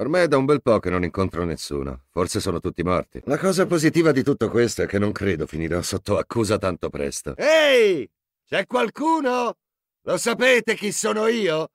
Ormai è da un bel po' che non incontro nessuno. Forse sono tutti morti. La cosa positiva di tutto questo è che non credo finirò sotto accusa tanto presto. Ehi! C'è qualcuno? Lo sapete chi sono io?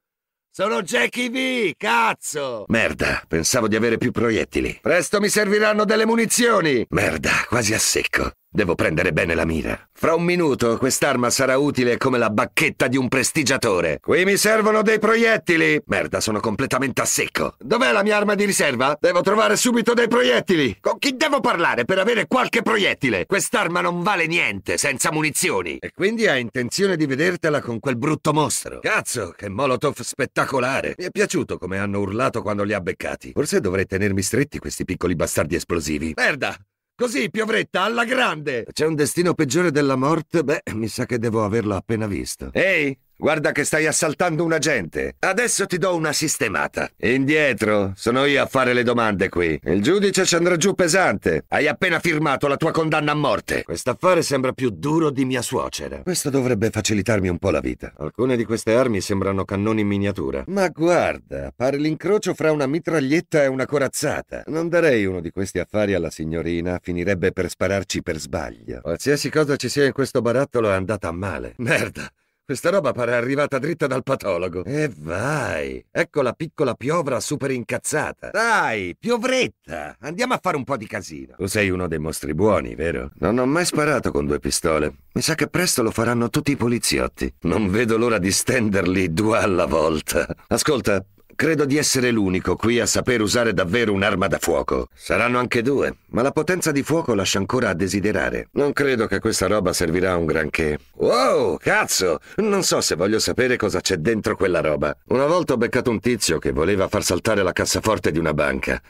Sono Jackie V, cazzo! Merda, pensavo di avere più proiettili. Presto mi serviranno delle munizioni! Merda, quasi a secco. Devo prendere bene la mira. Fra un minuto quest'arma sarà utile come la bacchetta di un prestigiatore. Qui mi servono dei proiettili! Merda, sono completamente a secco. Dov'è la mia arma di riserva? Devo trovare subito dei proiettili! Con chi devo parlare per avere qualche proiettile? Quest'arma non vale niente senza munizioni. E quindi hai intenzione di vedertela con quel brutto mostro? Cazzo, che molotov spettacolare! Mi è piaciuto come hanno urlato quando li ha beccati. Forse dovrei tenermi stretti questi piccoli bastardi esplosivi. Merda! Così, piovretta, alla grande! C'è un destino peggiore della morte? Beh, mi sa che devo averlo appena visto. Ehi, Guarda che stai assaltando un agente. Adesso ti do una sistemata. Indietro, sono io a fare le domande qui. Il giudice ci andrà giù pesante. Hai appena firmato la tua condanna a morte. Quest'affare sembra più duro di mia suocera. Questo dovrebbe facilitarmi un po' la vita. Alcune di queste armi sembrano cannoni in miniatura. Ma guarda, pare l'incrocio fra una mitraglietta e una corazzata. Non darei uno di questi affari alla signorina, finirebbe per spararci per sbaglio. Qualsiasi cosa ci sia in questo barattolo è andata a male. Merda! Questa roba pare arrivata dritta dal patologo. E vai! Ecco la piccola piovra super incazzata. Dai, piovretta! Andiamo a fare un po' di casino. Tu sei uno dei mostri buoni, vero? Non ho mai sparato con due pistole. Mi sa che presto lo faranno tutti i poliziotti. Non vedo l'ora di stenderli due alla volta. Ascolta, Credo di essere l'unico qui a saper usare davvero un'arma da fuoco. Saranno anche due, ma la potenza di fuoco lascia ancora a desiderare. Non credo che questa roba servirà a un granché. Wow, cazzo! Non so se voglio sapere cosa c'è dentro quella roba. Una volta ho beccato un tizio che voleva far saltare la cassaforte di una banca.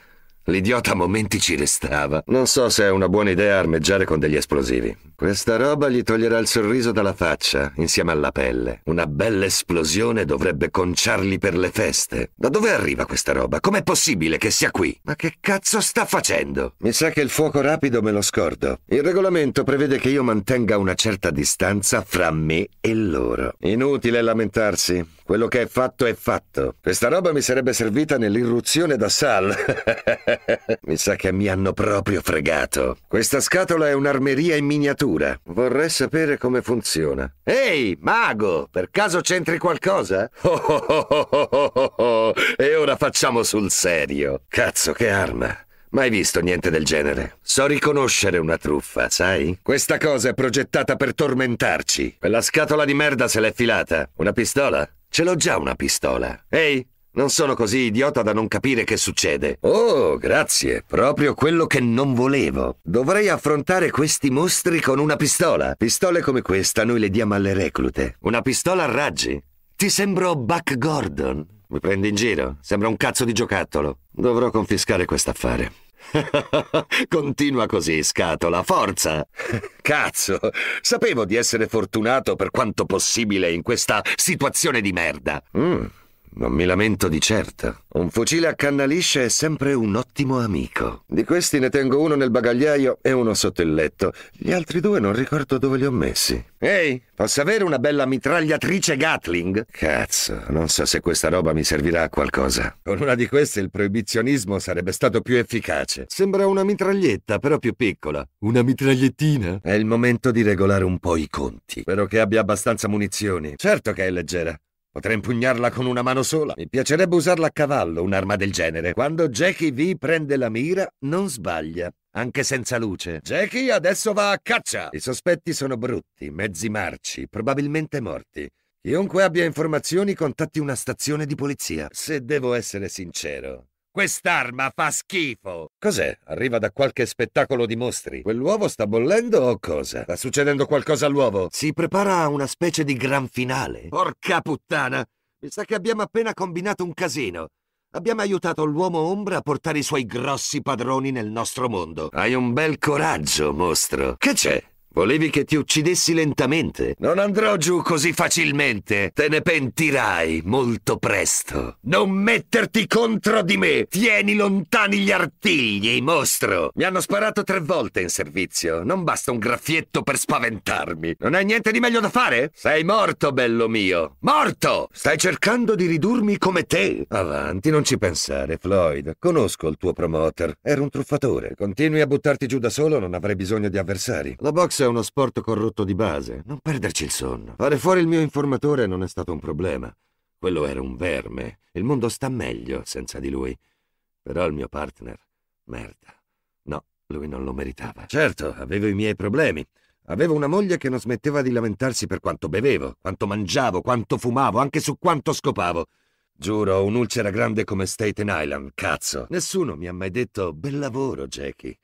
L'idiota a momenti ci restava. Non so se è una buona idea armeggiare con degli esplosivi. Questa roba gli toglierà il sorriso dalla faccia, insieme alla pelle. Una bella esplosione dovrebbe conciarli per le feste. Da dove arriva questa roba? Com'è possibile che sia qui? Ma che cazzo sta facendo? Mi sa che il fuoco rapido me lo scordo. Il regolamento prevede che io mantenga una certa distanza fra me e loro. Inutile lamentarsi. Quello che è fatto è fatto. Questa roba mi sarebbe servita nell'irruzione da Sal. mi sa che mi hanno proprio fregato. Questa scatola è un'armeria in miniatura. Vorrei sapere come funziona. Ehi, mago, per caso c'entri qualcosa? Oh, oh, oh, e ora facciamo sul serio. Cazzo, che arma. Mai visto niente del genere. So riconoscere una truffa, sai? Questa cosa è progettata per tormentarci. Quella scatola di merda se l'è filata. Una pistola? Ce l'ho già una pistola. Ehi, non sono così idiota da non capire che succede. Oh, grazie. Proprio quello che non volevo. Dovrei affrontare questi mostri con una pistola. Pistole come questa noi le diamo alle reclute. Una pistola a raggi? Ti sembro Buck Gordon? Mi prendi in giro? Sembra un cazzo di giocattolo. Dovrò confiscare quest'affare. Continua così, scatola, forza! Cazzo, sapevo di essere fortunato per quanto possibile in questa situazione di merda. Mm. Non mi lamento di certo. Un fucile a canna liscia è sempre un ottimo amico. Di questi ne tengo uno nel bagagliaio e uno sotto il letto. Gli altri due non ricordo dove li ho messi. Ehi, posso avere una bella mitragliatrice Gatling? Cazzo, non so se questa roba mi servirà a qualcosa. Con una di queste il proibizionismo sarebbe stato più efficace. Sembra una mitraglietta, però più piccola. Una mitragliettina? È il momento di regolare un po' i conti. Spero che abbia abbastanza munizioni. Certo che è leggera. Potrei impugnarla con una mano sola. Mi piacerebbe usarla a cavallo, un'arma del genere. Quando Jackie V prende la mira, non sbaglia. Anche senza luce. Jackie adesso va a caccia! I sospetti sono brutti, mezzi marci, probabilmente morti. Chiunque abbia informazioni contatti una stazione di polizia. Se devo essere sincero, Quest'arma fa schifo! Cos'è? Arriva da qualche spettacolo di mostri? Quell'uovo sta bollendo o cosa? Sta succedendo qualcosa all'uovo? Si prepara una specie di gran finale? Porca puttana! Mi sa che abbiamo appena combinato un casino. Abbiamo aiutato l'uomo ombra a portare i suoi grossi padroni nel nostro mondo. Hai un bel coraggio, mostro. Che c'è? Volevi che ti uccidessi lentamente? Non andrò giù così facilmente. Te ne pentirai molto presto. Non metterti contro di me. Tieni lontani gli artigli, mostro. Mi hanno sparato tre volte in servizio. Non basta un graffietto per spaventarmi. Non hai niente di meglio da fare? Sei morto, bello mio. Morto! Stai cercando di ridurmi come te. Avanti, non ci pensare, Floyd. Conosco il tuo promoter. Era un truffatore. Continui a buttarti giù da solo, non avrai bisogno di avversari. La box è uno sport corrotto di base. Non perderci il sonno. Fare fuori il mio informatore non è stato un problema. Quello era un verme. Il mondo sta meglio senza di lui. Però il mio partner... Merda. No, lui non lo meritava. Certo, avevo i miei problemi. Avevo una moglie che non smetteva di lamentarsi per quanto bevevo, quanto mangiavo, quanto fumavo, anche su quanto scopavo. Giuro, un'ulcera grande come Staten Island, cazzo. Nessuno mi ha mai detto bel lavoro, Jackie.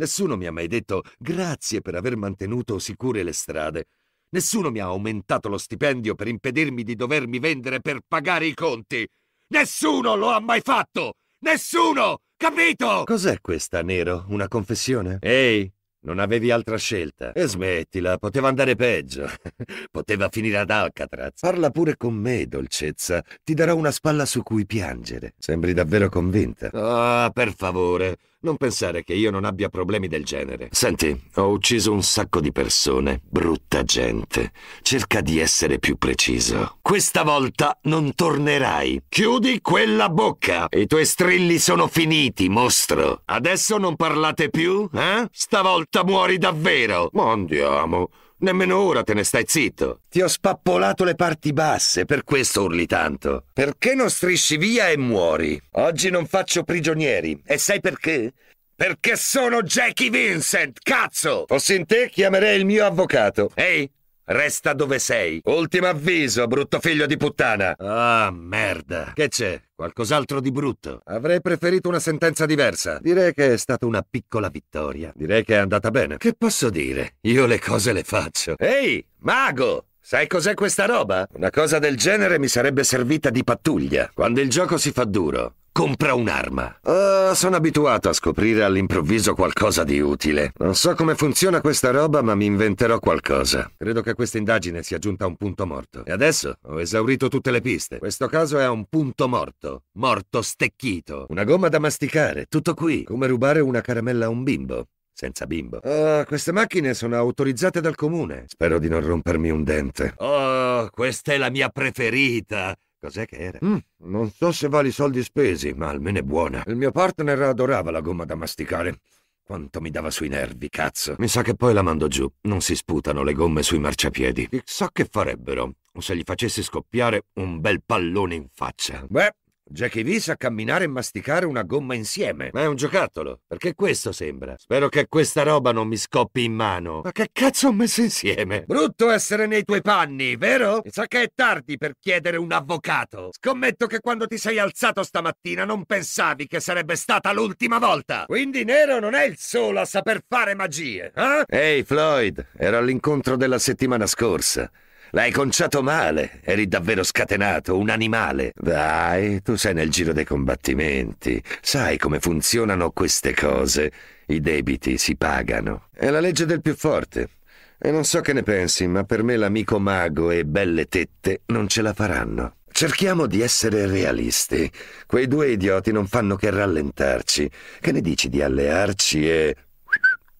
Nessuno mi ha mai detto grazie per aver mantenuto sicure le strade. Nessuno mi ha aumentato lo stipendio per impedirmi di dovermi vendere per pagare i conti. Nessuno lo ha mai fatto! Nessuno! Capito? Cos'è questa, Nero? Una confessione? Ehi, non avevi altra scelta. E smettila, poteva andare peggio. poteva finire ad Alcatraz. Parla pure con me, dolcezza. Ti darò una spalla su cui piangere. Sembri davvero convinta. Ah, per favore. Non pensare che io non abbia problemi del genere. Senti, ho ucciso un sacco di persone, brutta gente. Cerca di essere più preciso. Questa volta non tornerai. Chiudi quella bocca. I tuoi strilli sono finiti, mostro. Adesso non parlate più, eh? Stavolta muori davvero. Ma andiamo. Nemmeno ora te ne stai zitto. Ti ho spappolato le parti basse, per questo urli tanto. Perché non strisci via e muori? Oggi non faccio prigionieri. E sai perché? Perché sono Jackie Vincent, cazzo! Fossi in te, chiamerei il mio avvocato. Ehi, Resta dove sei. Ultimo avviso, brutto figlio di puttana. Ah, merda. Che c'è? Qualcos'altro di brutto? Avrei preferito una sentenza diversa. Direi che è stata una piccola vittoria. Direi che è andata bene. Che posso dire? Io le cose le faccio. Ehi, mago! Sai cos'è questa roba? Una cosa del genere mi sarebbe servita di pattuglia. Quando il gioco si fa duro, compra un'arma. Oh, sono abituato a scoprire all'improvviso qualcosa di utile. Non so come funziona questa roba, ma mi inventerò qualcosa. Credo che questa indagine sia giunta a un punto morto. E adesso ho esaurito tutte le piste. Questo caso è a un punto morto. Morto stecchito. Una gomma da masticare. Tutto qui. Come rubare una caramella a un bimbo. Senza bimbo. Oh, queste macchine sono autorizzate dal comune. Spero di non rompermi un dente. Oh, questa è la mia preferita. Cos'è che era? Mm, non so se vale i soldi spesi, ma almeno è buona. Il mio partner adorava la gomma da masticare. Quanto mi dava sui nervi, cazzo. Mi sa che poi la mando giù. Non si sputano le gomme sui marciapiedi. Chissà che farebbero se gli facessi scoppiare un bel pallone in faccia. Beh, Jackie V sa camminare e masticare una gomma insieme. Ma è un giocattolo, perché questo sembra. Spero che questa roba non mi scoppi in mano. Ma che cazzo ho messo insieme? Brutto essere nei tuoi panni, vero? Mi sa che è tardi per chiedere un avvocato. Scommetto che quando ti sei alzato stamattina non pensavi che sarebbe stata l'ultima volta. Quindi Nero non è il solo a saper fare magie, eh? Ehi, hey, Floyd, ero all'incontro della settimana scorsa. L'hai conciato male, eri davvero scatenato, un animale. Dai, tu sei nel giro dei combattimenti, sai come funzionano queste cose. I debiti si pagano. È la legge del più forte. E non so che ne pensi, ma per me l'amico mago e belle tette non ce la faranno. Cerchiamo di essere realisti. Quei due idioti non fanno che rallentarci. Che ne dici di allearci e...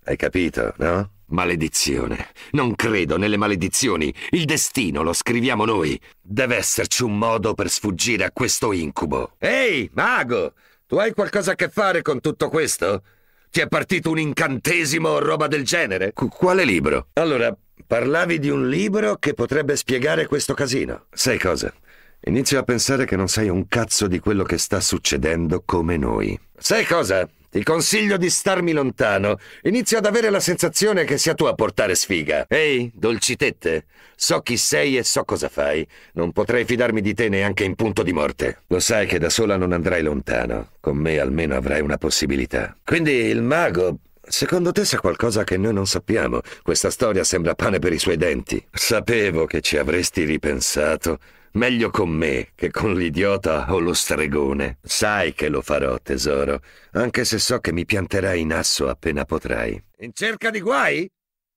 Hai capito, no? Maledizione. Non credo nelle maledizioni. Il destino lo scriviamo noi. Deve esserci un modo per sfuggire a questo incubo. Ehi, mago! Tu hai qualcosa a che fare con tutto questo? Ti è partito un incantesimo o roba del genere? Qu- quale libro? Allora, parlavi di un libro che potrebbe spiegare questo casino. Sai cosa? Inizio a pensare che non sai un cazzo di quello che sta succedendo come noi. Sai cosa? Ti consiglio di starmi lontano. Inizio ad avere la sensazione che sia tu a portare sfiga. Ehi, dolcitette, so chi sei e so cosa fai. Non potrei fidarmi di te neanche in punto di morte. Lo sai che da sola non andrai lontano. Con me almeno avrai una possibilità. Quindi il mago Secondo te sa qualcosa che noi non sappiamo? Questa storia sembra pane per i suoi denti. Sapevo che ci avresti ripensato. Meglio con me che con l'idiota o lo stregone. Sai che lo farò, tesoro, anche se so che mi pianterai in asso appena potrai. In cerca di guai?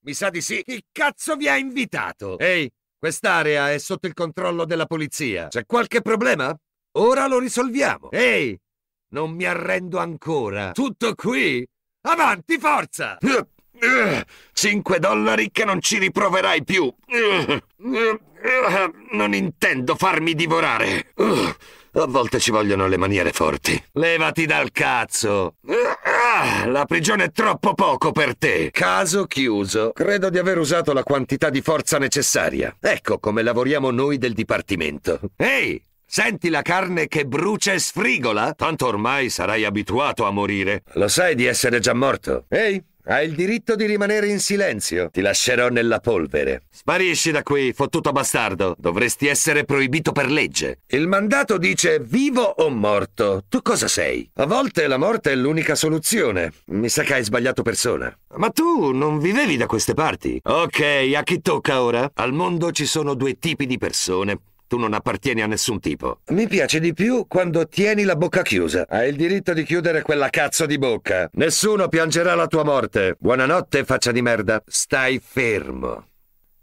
Mi sa di sì. Chi cazzo vi ha invitato? Ehi, quest'area è sotto il controllo della polizia. C'è qualche problema? Ora lo risolviamo. Ehi, non mi arrendo ancora. Tutto qui? Avanti, forza! Cinque dollari che non ci riproverai più. Non intendo farmi divorare. A volte ci vogliono le maniere forti. Levati dal cazzo. La prigione è troppo poco per te. Caso chiuso. Credo di aver usato la quantità di forza necessaria. Ecco come lavoriamo noi del dipartimento. Ehi, Senti la carne che brucia e sfrigola? Tanto ormai sarai abituato a morire. Lo sai di essere già morto? Ehi, hai il diritto di rimanere in silenzio. Ti lascerò nella polvere. Sparisci da qui, fottuto bastardo. Dovresti essere proibito per legge. Il mandato dice vivo o morto. Tu cosa sei? A volte la morte è l'unica soluzione. Mi sa che hai sbagliato persona. Ma tu non vivevi da queste parti? Ok, a chi tocca ora? Al mondo ci sono due tipi di persone tu non appartieni a nessun tipo. Mi piace di più quando tieni la bocca chiusa. Hai il diritto di chiudere quella cazzo di bocca. Nessuno piangerà la tua morte. Buonanotte, faccia di merda. Stai fermo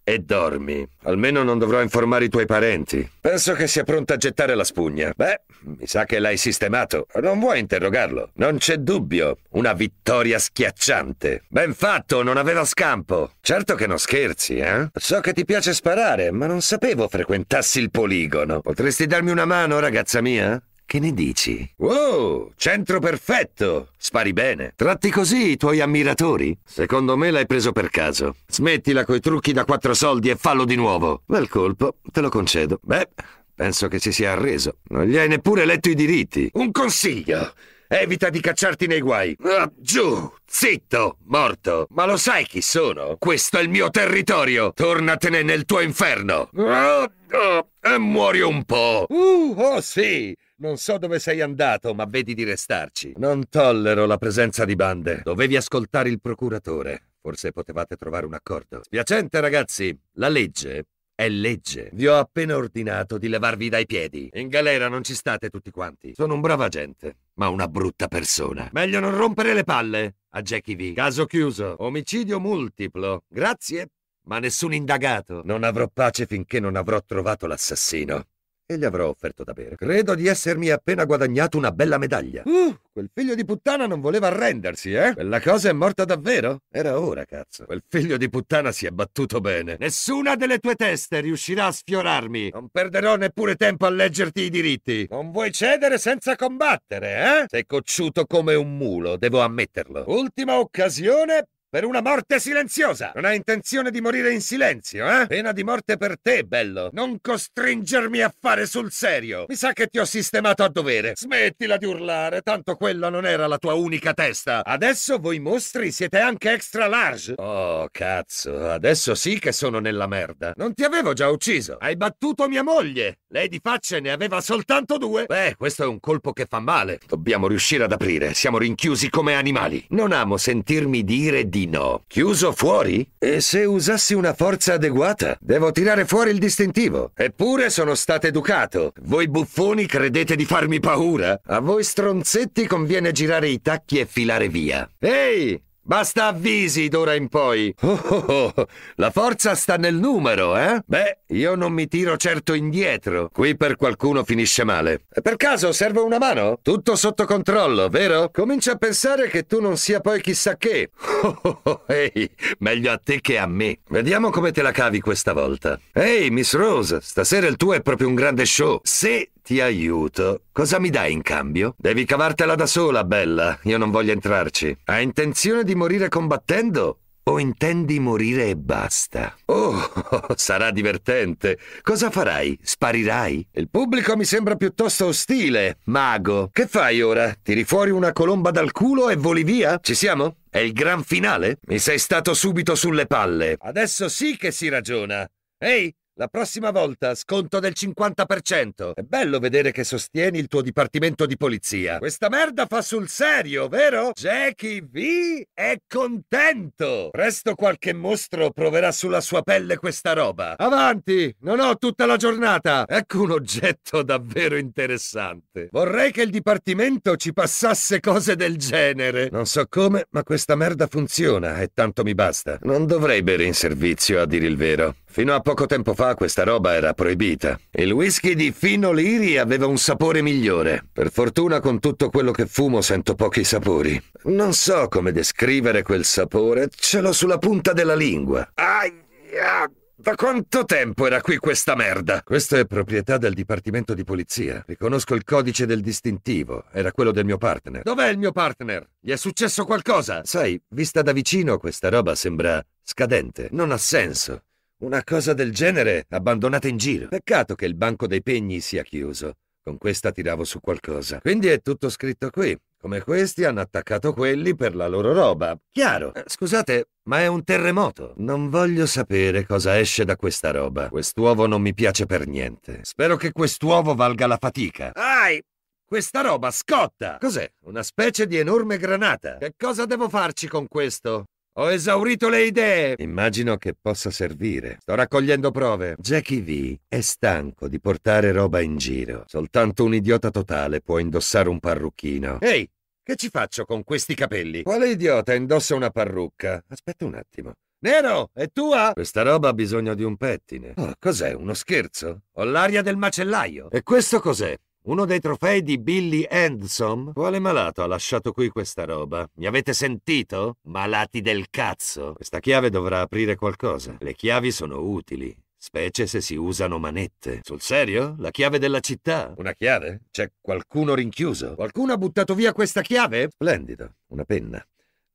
e dormi. Almeno non dovrò informare i tuoi parenti. Penso che sia pronta a gettare la spugna. Beh, mi sa che l'hai sistemato. Non vuoi interrogarlo? Non c'è dubbio. Una vittoria schiacciante. Ben fatto, non aveva scampo. Certo che non scherzi, eh? So che ti piace sparare, ma non sapevo frequentassi il poligono. Potresti darmi una mano, ragazza mia? Che ne dici? Wow, centro perfetto! Spari bene. Tratti così i tuoi ammiratori? Secondo me l'hai preso per caso. Smettila coi trucchi da quattro soldi e fallo di nuovo. Bel colpo, te lo concedo. Beh, penso che si sia arreso. Non gli hai neppure letto i diritti. Un consiglio! Evita di cacciarti nei guai. Ah, giù! Zitto, morto. Ma lo sai chi sono? Questo è il mio territorio. Tornatene nel tuo inferno. Oh, oh, e muori un po'. Uh, oh sì! Non so dove sei andato, ma vedi di restarci. Non tollero la presenza di bande. Dovevi ascoltare il procuratore. Forse potevate trovare un accordo. Spiacente, ragazzi. La legge è legge. Vi ho appena ordinato di levarvi dai piedi. In galera non ci state tutti quanti. Sono un bravo agente, ma una brutta persona. Meglio non rompere le palle a Jackie V. Caso chiuso. Omicidio multiplo. Grazie, ma nessun indagato. Non avrò pace finché non avrò trovato l'assassino e gli avrò offerto da bere. Credo di essermi appena guadagnato una bella medaglia. Uh, quel figlio di puttana non voleva arrendersi, eh? Quella cosa è morta davvero? Era ora, cazzo. Quel figlio di puttana si è battuto bene. Nessuna delle tue teste riuscirà a sfiorarmi. Non perderò neppure tempo a leggerti i diritti. Non vuoi cedere senza combattere, eh? Sei cocciuto come un mulo, devo ammetterlo. Ultima occasione per una morte silenziosa! Non hai intenzione di morire in silenzio, eh? Pena di morte per te, bello! Non costringermi a fare sul serio! Mi sa che ti ho sistemato a dovere! Smettila di urlare, tanto quella non era la tua unica testa! Adesso voi mostri siete anche extra large! Oh, cazzo, adesso sì che sono nella merda! Non ti avevo già ucciso! Hai battuto mia moglie! Lei di facce ne aveva soltanto due! Beh, questo è un colpo che fa male! Dobbiamo riuscire ad aprire, siamo rinchiusi come animali! Non amo sentirmi dire di no. Chiuso fuori? E se usassi una forza adeguata? Devo tirare fuori il distintivo. Eppure sono stato educato. Voi buffoni credete di farmi paura? A voi stronzetti conviene girare i tacchi e filare via. Ehi! Basta avvisi d'ora in poi. Oh, oh, oh, la forza sta nel numero, eh? Beh, io non mi tiro certo indietro. Qui per qualcuno finisce male. Per caso serve una mano? Tutto sotto controllo, vero? Comincia a pensare che tu non sia poi chissà che. Oh, oh, oh, ehi, meglio a te che a me. Vediamo come te la cavi questa volta. Ehi, Miss Rose, stasera il tuo è proprio un grande show. Se ti aiuto. Cosa mi dai in cambio? Devi cavartela da sola, bella. Io non voglio entrarci. Hai intenzione di morire combattendo? O intendi morire e basta? Oh, sarà divertente. Cosa farai? Sparirai? Il pubblico mi sembra piuttosto ostile, mago. Che fai ora? Tiri fuori una colomba dal culo e voli via? Ci siamo? È il gran finale? Mi sei stato subito sulle palle. Adesso sì che si ragiona. Ehi, La prossima volta sconto del 50%. È bello vedere che sostieni il tuo dipartimento di polizia. Questa merda fa sul serio, vero? Jackie V è contento. Presto qualche mostro proverà sulla sua pelle questa roba. Avanti, non ho tutta la giornata. Ecco un oggetto davvero interessante. Vorrei che il dipartimento ci passasse cose del genere. Non so come, ma questa merda funziona e tanto mi basta. Non dovrei bere in servizio, a dire il vero. Fino a poco tempo fa questa roba era proibita. Il whisky di Fino Liri aveva un sapore migliore. Per fortuna con tutto quello che fumo sento pochi sapori. Non so come descrivere quel sapore, ce l'ho sulla punta della lingua. Aia! Da quanto tempo era qui questa merda? Questa è proprietà del Dipartimento di Polizia. Riconosco il codice del distintivo. Era quello del mio partner. Dov'è il mio partner? Gli è successo qualcosa? Sai, vista da vicino questa roba sembra scadente. Non ha senso. Una cosa del genere abbandonata in giro. Peccato che il banco dei pegni sia chiuso. Con questa tiravo su qualcosa. Quindi è tutto scritto qui. Come questi hanno attaccato quelli per la loro roba. Chiaro. Eh, scusate, ma è un terremoto. Non voglio sapere cosa esce da questa roba. Quest'uovo non mi piace per niente. Spero che quest'uovo valga la fatica. Ai! Questa roba scotta! Cos'è? Una specie di enorme granata. Che cosa devo farci con questo? Ho esaurito le idee! Immagino che possa servire. Sto raccogliendo prove. Jackie V è stanco di portare roba in giro. Soltanto un idiota totale può indossare un parrucchino. Ehi, che ci faccio con questi capelli? Quale idiota indossa una parrucca? Aspetta un attimo. Nero, è tua? Questa roba ha bisogno di un pettine. Oh, cos'è? Uno scherzo? Ho l'aria del macellaio. E questo cos'è? Uno dei trofei di Billy Handsome? Quale malato ha lasciato qui questa roba? Mi avete sentito? Malati del cazzo! Questa chiave dovrà aprire qualcosa. Le chiavi sono utili, specie se si usano manette. Sul serio? La chiave della città? Una chiave? C'è qualcuno rinchiuso? Qualcuno ha buttato via questa chiave? Splendido. Una penna.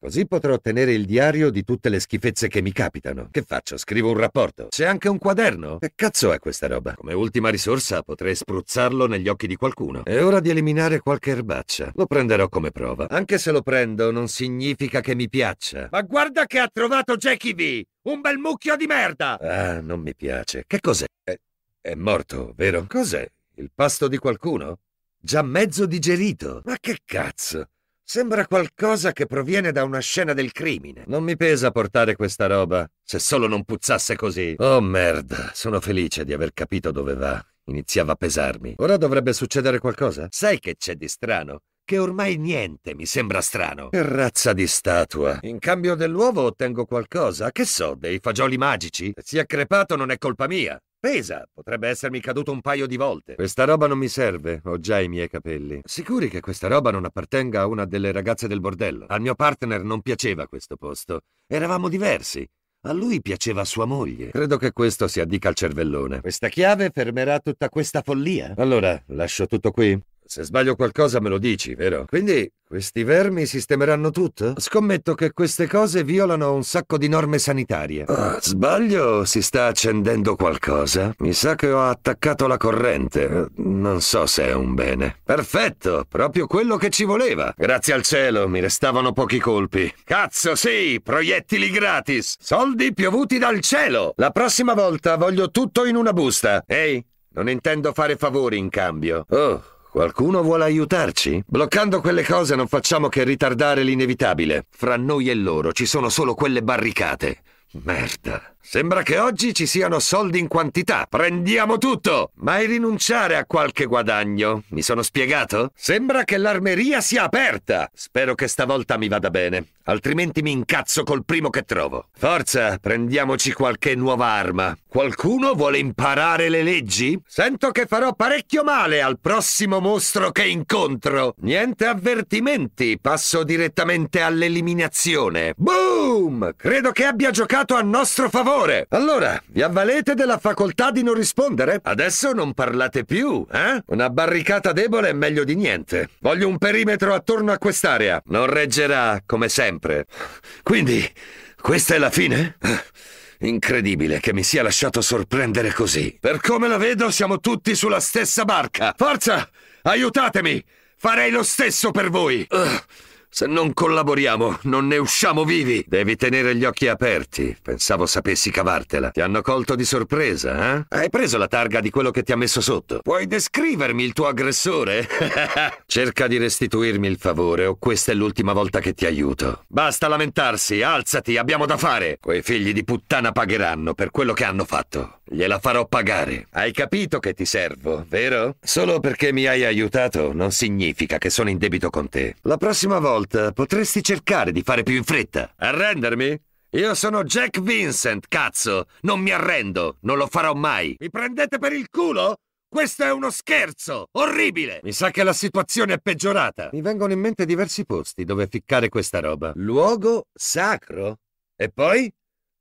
Così potrò ottenere il diario di tutte le schifezze che mi capitano. Che faccio? Scrivo un rapporto? C'è anche un quaderno? Che cazzo è questa roba? Come ultima risorsa potrei spruzzarlo negli occhi di qualcuno. È ora di eliminare qualche erbaccia. Lo prenderò come prova. Anche se lo prendo non significa che mi piaccia. Ma guarda che ha trovato Jackie V! Un bel mucchio di merda! Ah, non mi piace. Che cos'è? È, è morto, vero? Cos'è? Il pasto di qualcuno? Già mezzo digerito? Ma che cazzo? Sembra qualcosa che proviene da una scena del crimine. Non mi pesa portare questa roba, se solo non puzzasse così. Oh merda, sono felice di aver capito dove va. Iniziava a pesarmi. Ora dovrebbe succedere qualcosa? Sai che c'è di strano? Che ormai niente mi sembra strano. Che razza di statua. In cambio dell'uovo ottengo qualcosa. Che so, dei fagioli magici? Se sia crepato non è colpa mia. Pesa, potrebbe essermi caduto un paio di volte. Questa roba non mi serve, ho già i miei capelli. Sicuri che questa roba non appartenga a una delle ragazze del bordello? Al mio partner non piaceva questo posto. Eravamo diversi. A lui piaceva sua moglie. Credo che questo si addica al cervellone. Questa chiave fermerà tutta questa follia? Allora, lascio tutto qui? Se sbaglio qualcosa me lo dici, vero? Quindi questi vermi sistemeranno tutto? Scommetto che queste cose violano un sacco di norme sanitarie. Oh, sbaglio? Si sta accendendo qualcosa? Mi sa che ho attaccato la corrente. Non so se è un bene. Perfetto, proprio quello che ci voleva. Grazie al cielo, mi restavano pochi colpi. Cazzo, sì, proiettili gratis. Soldi piovuti dal cielo. La prossima volta voglio tutto in una busta. Ehi, non intendo fare favori in cambio. Oh, Qualcuno vuole aiutarci? Bloccando quelle cose non facciamo che ritardare l'inevitabile. Fra noi e loro ci sono solo quelle barricate. Merda. Sembra che oggi ci siano soldi in quantità. Prendiamo tutto! Mai rinunciare a qualche guadagno. Mi sono spiegato? Sembra che l'armeria sia aperta. Spero che stavolta mi vada bene. Altrimenti mi incazzo col primo che trovo. Forza, prendiamoci qualche nuova arma. Qualcuno vuole imparare le leggi? Sento che farò parecchio male al prossimo mostro che incontro. Niente avvertimenti, passo direttamente all'eliminazione. Boom! Credo che abbia giocato a nostro favore favore! Allora, vi avvalete della facoltà di non rispondere? Adesso non parlate più, eh? Una barricata debole è meglio di niente. Voglio un perimetro attorno a quest'area. Non reggerà, come sempre. Quindi, questa è la fine? Incredibile che mi sia lasciato sorprendere così. Per come la vedo, siamo tutti sulla stessa barca. Forza! Aiutatemi! Farei lo stesso per voi! Uh. Se non collaboriamo, non ne usciamo vivi. Devi tenere gli occhi aperti. Pensavo sapessi cavartela. Ti hanno colto di sorpresa, eh? Hai preso la targa di quello che ti ha messo sotto. Puoi descrivermi il tuo aggressore? Cerca di restituirmi il favore o questa è l'ultima volta che ti aiuto. Basta lamentarsi, alzati, abbiamo da fare. Quei figli di puttana pagheranno per quello che hanno fatto. Gliela farò pagare. Hai capito che ti servo, vero? Solo perché mi hai aiutato non significa che sono in debito con te. La prossima volta potresti cercare di fare più in fretta. Arrendermi? Io sono Jack Vincent, cazzo! Non mi arrendo, non lo farò mai. Mi prendete per il culo? Questo è uno scherzo! Orribile! Mi sa che la situazione è peggiorata. Mi vengono in mente diversi posti dove ficcare questa roba. Luogo sacro? E poi?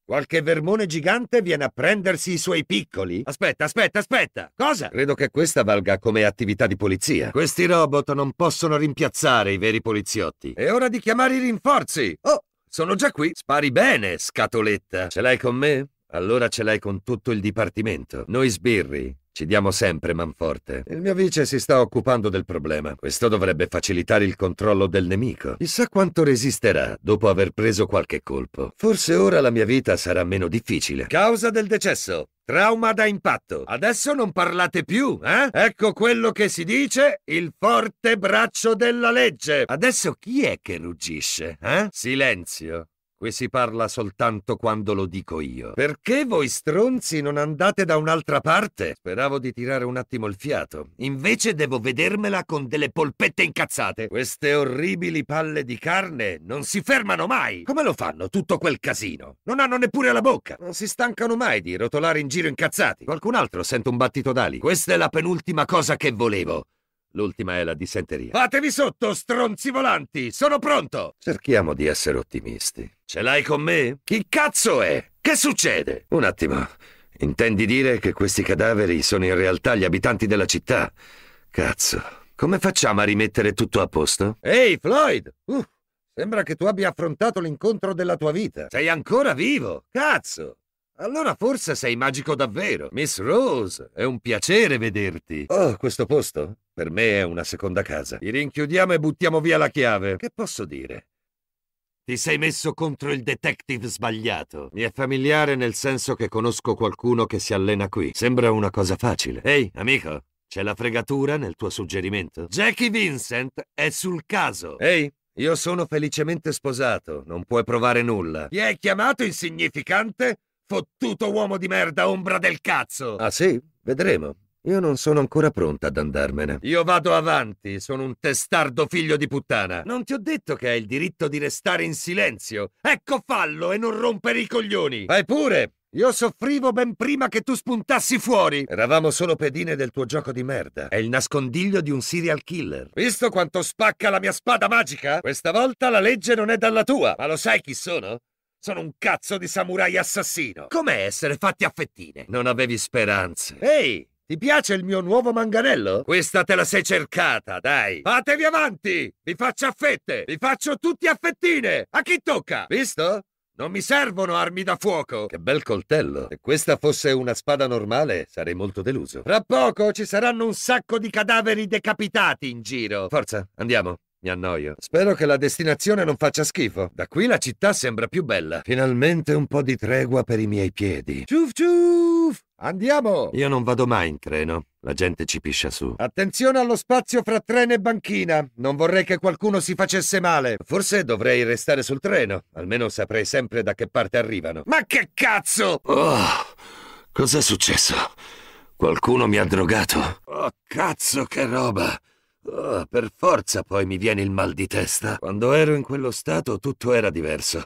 Qualche vermone gigante viene a prendersi i suoi piccoli? Aspetta, aspetta, aspetta! Cosa? Credo che questa valga come attività di polizia. Questi robot non possono rimpiazzare i veri poliziotti. È ora di chiamare i rinforzi! Oh, sono già qui! Spari bene, scatoletta! Ce l'hai con me? Allora ce l'hai con tutto il dipartimento. Noi sbirri ci diamo sempre manforte. Il mio vice si sta occupando del problema. Questo dovrebbe facilitare il controllo del nemico. Chissà quanto resisterà dopo aver preso qualche colpo. Forse ora la mia vita sarà meno difficile. Causa del decesso. Trauma da impatto. Adesso non parlate più, eh? Ecco quello che si dice il forte braccio della legge. Adesso chi è che ruggisce, eh? Silenzio. Qui si parla soltanto quando lo dico io. Perché voi stronzi non andate da un'altra parte? Speravo di tirare un attimo il fiato. Invece devo vedermela con delle polpette incazzate. Queste orribili palle di carne non si fermano mai. Come lo fanno tutto quel casino? Non hanno neppure la bocca. Non si stancano mai di rotolare in giro incazzati. Qualcun altro sente un battito d'ali. Questa è la penultima cosa che volevo. L'ultima è la dissenteria. Fatevi sotto, stronzi volanti! Sono pronto! Cerchiamo di essere ottimisti. Ce l'hai con me? Chi cazzo è? Che succede? Un attimo. Intendi dire che questi cadaveri sono in realtà gli abitanti della città? Cazzo. Come facciamo a rimettere tutto a posto? Ehi, Floyd! Uh, sembra che tu abbia affrontato l'incontro della tua vita. Sei ancora vivo? Cazzo! Allora forse sei magico davvero. Miss Rose, è un piacere vederti. Oh, questo posto? Per me è una seconda casa. Ti rinchiudiamo e buttiamo via la chiave. Che posso dire? Ti sei messo contro il detective sbagliato. Mi è familiare nel senso che conosco qualcuno che si allena qui. Sembra una cosa facile. Ehi, amico, c'è la fregatura nel tuo suggerimento? Jackie Vincent è sul caso. Ehi, io sono felicemente sposato, non puoi provare nulla. Ti hai chiamato insignificante? Fottuto uomo di merda, ombra del cazzo! Ah sì? Vedremo. Io non sono ancora pronta ad andarmene. Io vado avanti, sono un testardo figlio di puttana. Non ti ho detto che hai il diritto di restare in silenzio. Ecco fallo e non rompere i coglioni! Vai pure! Io soffrivo ben prima che tu spuntassi fuori! Eravamo solo pedine del tuo gioco di merda. È il nascondiglio di un serial killer. Visto quanto spacca la mia spada magica? Questa volta la legge non è dalla tua. Ma lo sai chi sono? Sono un cazzo di samurai assassino. Com'è essere fatti a fettine? Non avevi speranze. Ehi, ti piace il mio nuovo manganello? Questa te la sei cercata, dai. Fatevi avanti! Vi faccio a fette! Vi faccio tutti a fettine! A chi tocca? Visto? Non mi servono armi da fuoco! Che bel coltello! Se questa fosse una spada normale, sarei molto deluso. Fra poco ci saranno un sacco di cadaveri decapitati in giro. Forza, andiamo. Mi annoio. Spero che la destinazione non faccia schifo. Da qui la città sembra più bella. Finalmente un po' di tregua per i miei piedi. Ciuf ciuf! Andiamo! Io non vado mai in treno. La gente ci piscia su. Attenzione allo spazio fra treno e banchina. Non vorrei che qualcuno si facesse male. Forse dovrei restare sul treno. Almeno saprei sempre da che parte arrivano. Ma che cazzo! Oh, cos'è successo? Qualcuno mi ha drogato. Oh, cazzo, che roba! Oh, per forza poi mi viene il mal di testa. Quando ero in quello stato tutto era diverso.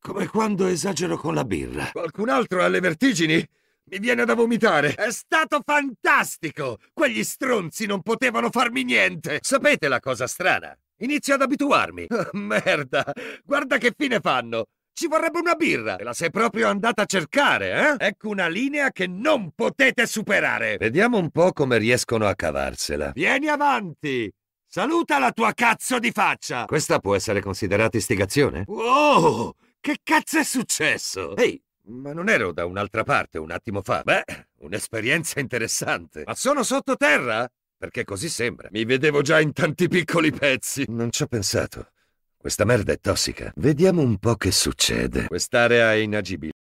Come quando esagero con la birra. Qualcun altro ha le vertigini? Mi viene da vomitare. È stato fantastico! Quegli stronzi non potevano farmi niente. Sapete la cosa strana? Inizio ad abituarmi. Oh, merda! Guarda che fine fanno! Ci vorrebbe una birra! Te la sei proprio andata a cercare, eh? Ecco una linea che non potete superare! Vediamo un po' come riescono a cavarsela. Vieni avanti! Saluta la tua cazzo di faccia! Questa può essere considerata istigazione? Oh! Che cazzo è successo? Ehi, ma non ero da un'altra parte un attimo fa. Beh, un'esperienza interessante. Ma sono sottoterra? Perché così sembra. Mi vedevo già in tanti piccoli pezzi. Non ci ho pensato. Questa merda è tossica. Vediamo un po' che succede. Quest'area è inagibile.